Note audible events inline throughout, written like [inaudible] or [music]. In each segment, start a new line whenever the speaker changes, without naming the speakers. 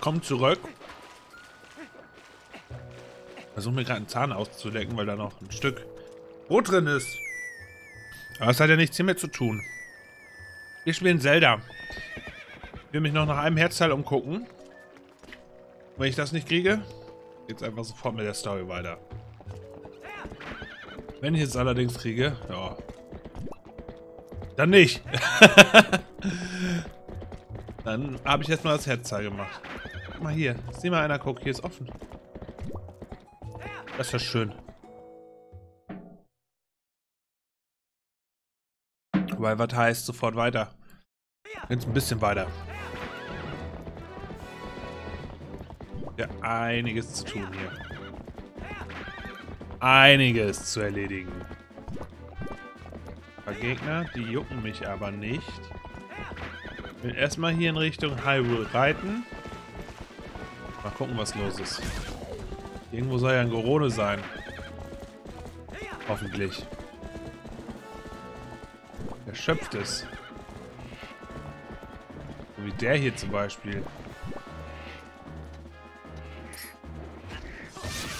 komm zurück. Versuche mir gerade einen Zahn auszulecken, weil da noch ein Stück Brot drin ist. Aber es hat ja nichts hiermit zu tun. Wir spielen Zelda. Ich will mich noch nach einem Herzteil umgucken. Wenn ich das nicht kriege, geht's einfach sofort mit der Story weiter. Wenn ich es allerdings kriege, ja. Dann nicht. [laughs] Dann habe ich jetzt mal das Herzteil gemacht. Mal hier. Sieh mal einer, guck, hier ist offen. Das wäre schön. Weil was heißt sofort weiter? Jetzt ein bisschen weiter. Ja, einiges zu tun hier. Einiges zu erledigen. Ein paar Gegner, die jucken mich aber nicht. Ich will erstmal hier in Richtung Hyrule reiten. Mal gucken, was los ist. Irgendwo soll ja ein Gorone sein. Hoffentlich. Erschöpft ist. So wie der hier zum Beispiel.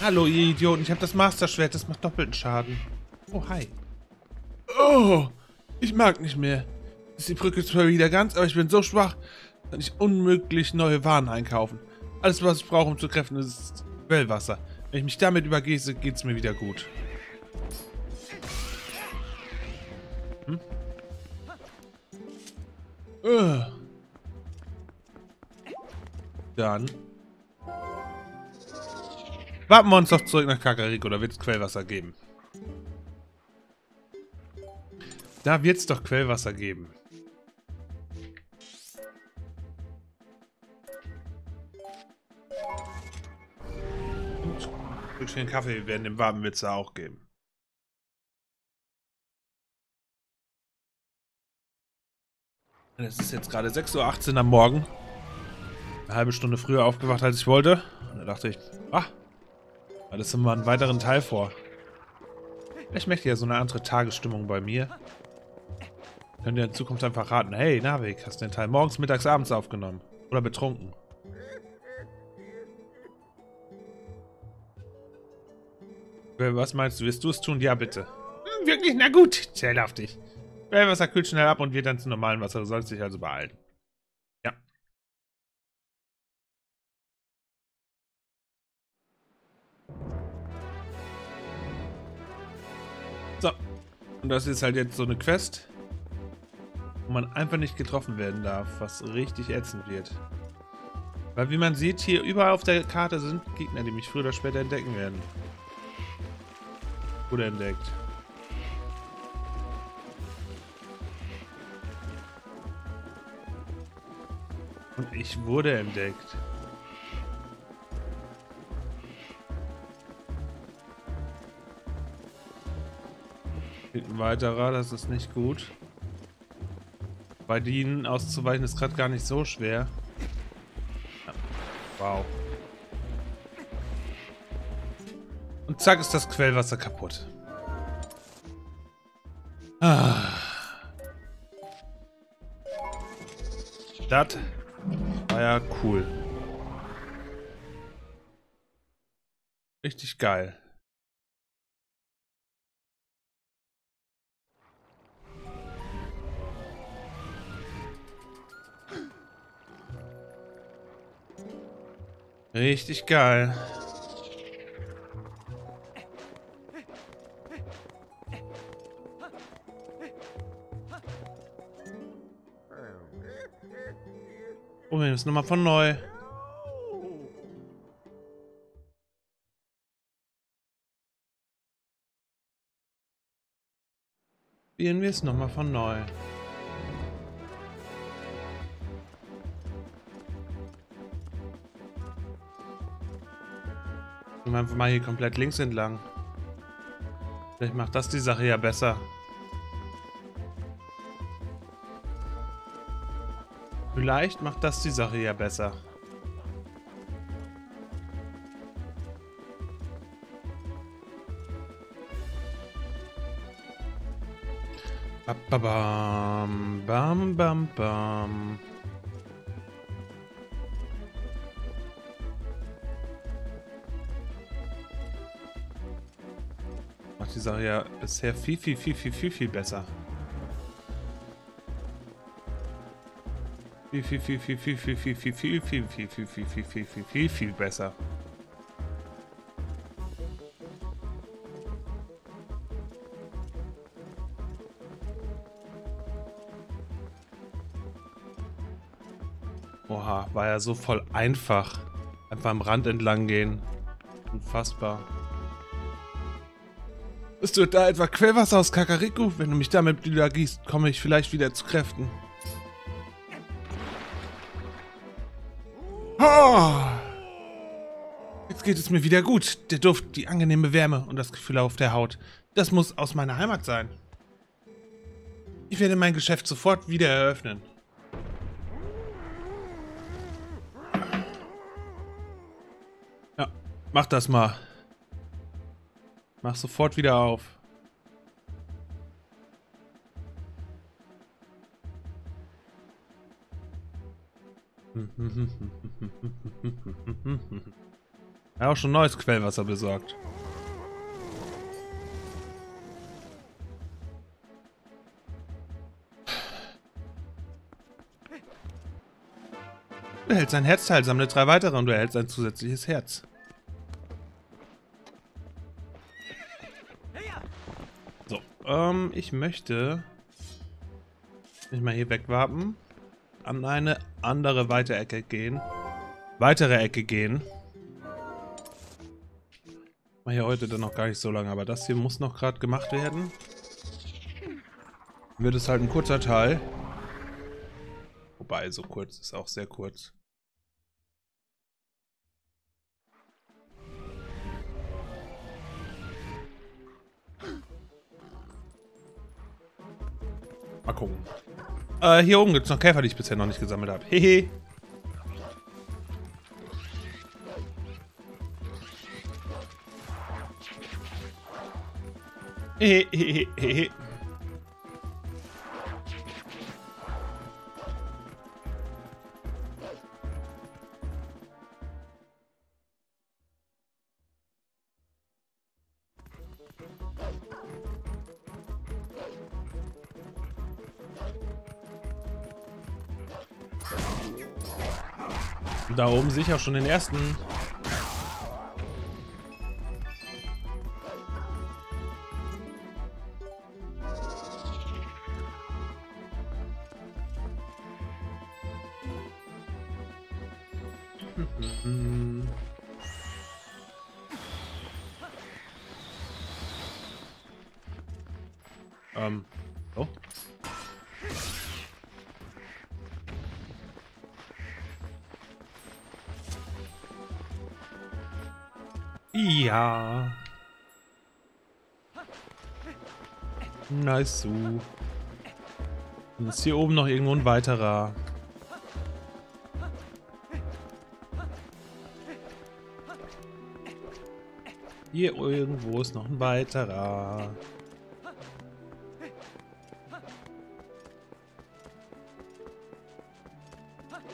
Hallo, ihr Idioten. Ich habe das Master-Schwert. Das macht doppelten Schaden. Oh, hi. Oh, ich mag nicht mehr. Ist die Brücke zwar wieder ganz, aber ich bin so schwach, kann ich unmöglich neue Waren einkaufen. Alles, was ich brauche, um zu kräften, ist Quellwasser. Wenn ich mich damit übergieße, geht es mir wieder gut. Hm? Uh. Dann Warten wir uns doch zurück nach Kakariko, da wird es Quellwasser geben. Da wird es doch Quellwasser geben. Stückchen Kaffee werden dem warmen Witzer auch geben. Es ist jetzt gerade 6.18 Uhr am Morgen. Eine halbe Stunde früher aufgewacht, als ich wollte. Und da dachte ich, ah, alles immer einen weiteren Teil vor. Ich möchte ja so eine andere Tagesstimmung bei mir. Könnt ihr in Zukunft einfach raten, hey, Navik, hast du den Teil morgens, mittags, abends aufgenommen? Oder betrunken? Was meinst du, wirst du es tun? Ja, bitte. Hm, wirklich? Na gut, zähl auf dich. Wasser kühlt schnell ab und wird dann zu normalem Wasser. Du sollst dich also behalten. Und das ist halt jetzt so eine Quest, wo man einfach nicht getroffen werden darf, was richtig ätzend wird. Weil wie man sieht, hier überall auf der Karte sind Gegner, die mich früher oder später entdecken werden. Oder entdeckt. Und ich wurde entdeckt. Ein weiterer, das ist nicht gut. Bei denen auszuweichen ist gerade gar nicht so schwer. Wow. Und zack ist das Quellwasser kaputt. Ah. Das war ja cool. Richtig geil. Richtig geil. Oh, wir müssen nochmal von neu. Probieren wir es nochmal von neu. wir einfach mal hier komplett links entlang. Vielleicht macht das die Sache ja besser. Vielleicht macht das die Sache ja besser. Bam, bam, bam, bam. Macht die Sache ja bisher viel, viel, viel, viel, viel, viel besser. Viel, viel, viel, viel, viel, viel, viel, viel, viel, viel, viel, viel, viel, viel, viel, viel, viel, viel besser. Oha, war ja so voll einfach. Einfach am Rand entlang gehen. Unfassbar. Bist du da etwa Quellwasser aus Kakariko? Wenn du mich damit wieder gießt, komme ich vielleicht wieder zu Kräften. Oh. Jetzt geht es mir wieder gut. Der Duft, die angenehme Wärme und das Gefühl auf der Haut. Das muss aus meiner Heimat sein. Ich werde mein Geschäft sofort wieder eröffnen. Ja, mach das mal. Mach sofort wieder auf. [laughs] Er hat auch schon neues Quellwasser besorgt. Du erhältst ein Herzteil, sammle drei weitere und du erhältst ein zusätzliches Herz. So, ähm, ich möchte mich mal hier wegwarten. An eine andere weitere Ecke gehen. Weitere Ecke gehen. Mal hier heute dann noch gar nicht so lange, aber das hier muss noch gerade gemacht werden. Wird es halt ein kurzer Teil. Wobei, so kurz ist auch sehr kurz. Mal gucken. Äh, hier oben gibt es noch Käfer, die ich bisher noch nicht gesammelt habe. Hehe. Hehehehe. Da oben auch schon den ersten. [laughs] ähm, oh. Ja. Nice. So. Und ist hier oben noch irgendwo ein weiterer. Hier irgendwo ist noch ein weiterer.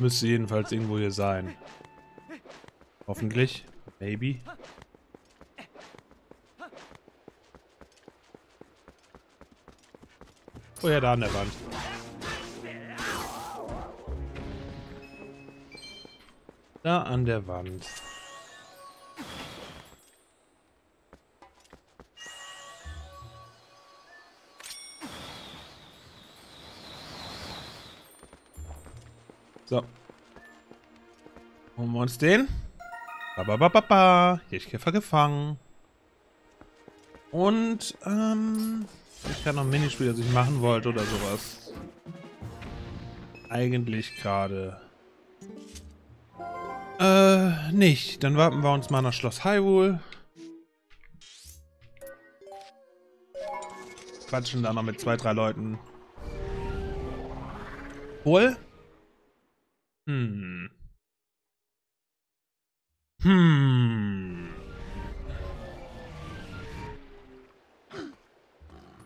Müsste jedenfalls irgendwo hier sein. Hoffentlich. Maybe. Oh ja, da an der Wand. Da an der Wand. So. Holen wir uns den. Bababababa. Hirschkäfer gefangen. Und, ähm... Kann noch ein Minispiel, das ich machen wollte oder sowas. Eigentlich gerade. Äh, nicht. Dann warten wir uns mal nach Schloss Hyrule. Quatschen da noch mit zwei, drei Leuten. Wohl? Hm. Hm.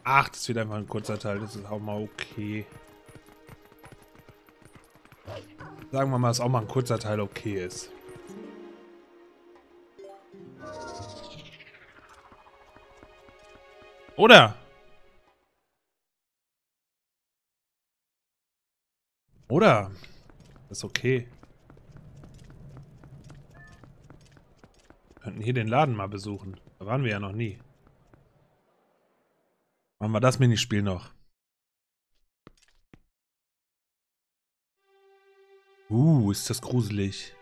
Ach, das wird einfach ein kurzer Teil. Das ist auch mal okay. Sagen wir mal, dass auch mal ein kurzer Teil okay ist. Oder? Oder? Das ist okay. Wir könnten hier den Laden mal besuchen. Da waren wir ja noch nie. Machen wir das Minispiel noch. Uh, ist das gruselig.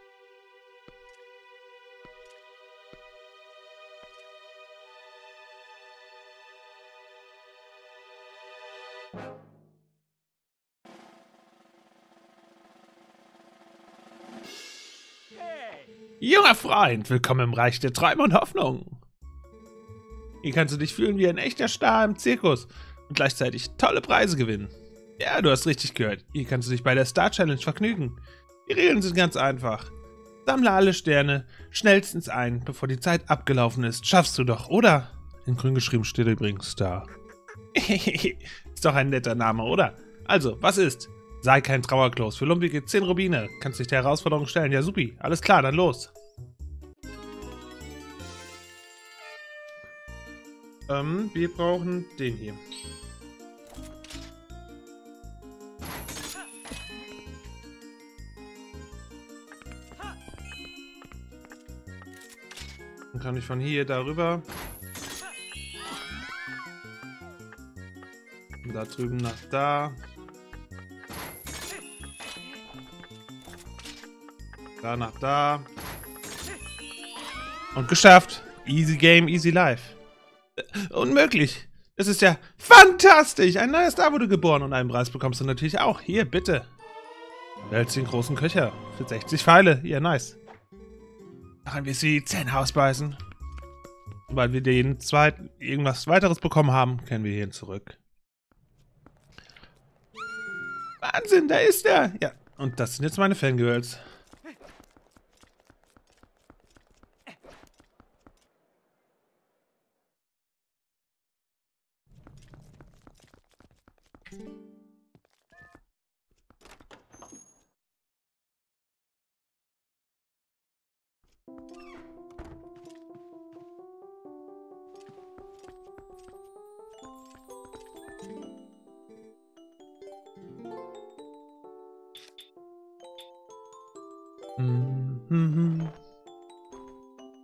Junger Freund, willkommen im Reich der Träume und Hoffnungen. Hier kannst du dich fühlen wie ein echter Star im Zirkus und gleichzeitig tolle Preise gewinnen. Ja, du hast richtig gehört. Hier kannst du dich bei der Star Challenge vergnügen. Die Regeln sind ganz einfach. Sammle alle Sterne schnellstens ein, bevor die Zeit abgelaufen ist. Schaffst du doch, oder? In grün geschrieben steht übrigens Star. [laughs] ist doch ein netter Name, oder? Also, was ist? Sei kein Trauerklos. Für Lumpige 10 Rubine. Kannst dich der Herausforderung stellen. Ja, supi. Alles klar, dann los. Ähm, wir brauchen den hier. Dann kann ich von hier darüber. Da drüben nach da. Da nach da. Und geschafft. Easy Game, easy life. Unmöglich. Das ist ja fantastisch. Ein neuer Star wurde geboren und einen Preis bekommst du natürlich auch. Hier, bitte. Wälzt den großen Köcher. Für 60 Pfeile. Ja, nice. Machen wir sie Zähne ausbeißen. Sobald wir den zweiten irgendwas weiteres bekommen haben, kehren wir hierhin zurück. Wahnsinn, da ist er. Ja, und das sind jetzt meine Fangirls.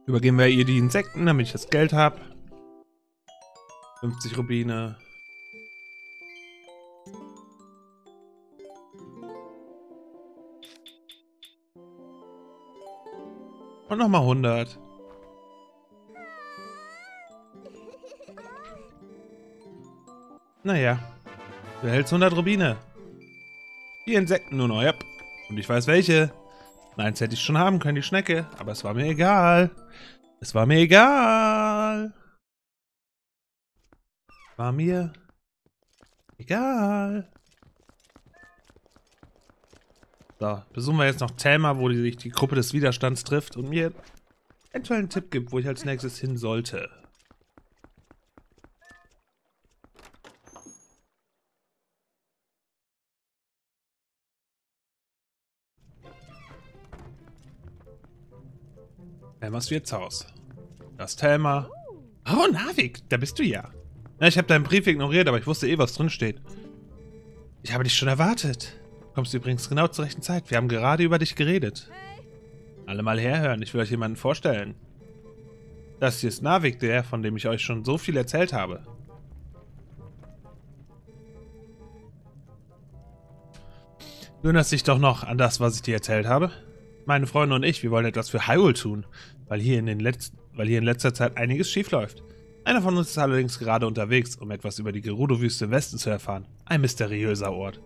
Übergeben wir ihr die Insekten, damit ich das Geld habe. 50 Rubine. Und nochmal 100. Naja. Du hältst 100 Rubine. Die Insekten nur noch, ja. Und ich weiß welche. Eins hätte ich schon haben können, die Schnecke. Aber es war mir egal. Es war mir egal. War mir egal. So, besuchen wir jetzt noch Thelma, wo sich die Gruppe des Widerstands trifft und mir eventuell einen Tipp gibt, wo ich als nächstes hin sollte. Thelmas Wirtshaus. Das Thelma. Oh, Navik, da bist du ja. ja ich habe deinen Brief ignoriert, aber ich wusste eh, was drin steht. Ich habe dich schon erwartet. Du kommst übrigens genau zur rechten Zeit. Wir haben gerade über dich geredet. Alle mal herhören, ich will euch jemanden vorstellen. Das hier ist Navik, der, von dem ich euch schon so viel erzählt habe. Du erinnerst dich doch noch an das, was ich dir erzählt habe? Meine Freunde und ich, wir wollen etwas für Hyrule tun, weil hier, in den letzten, weil hier in letzter Zeit einiges schiefläuft. Einer von uns ist allerdings gerade unterwegs, um etwas über die Gerudo-Wüste im Westen zu erfahren. Ein mysteriöser Ort.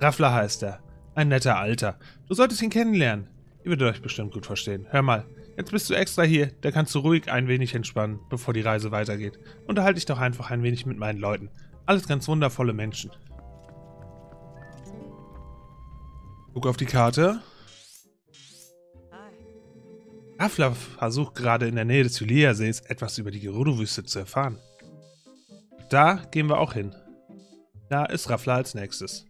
Raffler heißt er. Ein netter Alter. Du solltest ihn kennenlernen. Ihr würdet euch bestimmt gut verstehen. Hör mal, jetzt bist du extra hier, da kannst du ruhig ein wenig entspannen, bevor die Reise weitergeht. Unterhalte dich doch einfach ein wenig mit meinen Leuten. Alles ganz wundervolle Menschen. Guck auf die Karte. Raffler versucht gerade in der Nähe des Hylia-Sees etwas über die Gerudo-Wüste zu erfahren. Da gehen wir auch hin. Da ist Raffler als nächstes.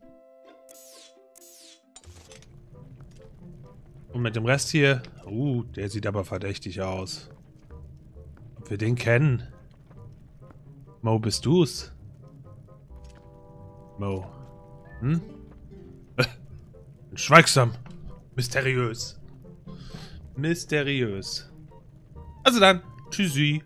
Und mit dem Rest hier... Uh, der sieht aber verdächtig aus. Ob wir den kennen? Mo, bist du's? Mo. Hm? [laughs] Schweigsam. Mysteriös. Mysteriös. Also dann, tschüssi.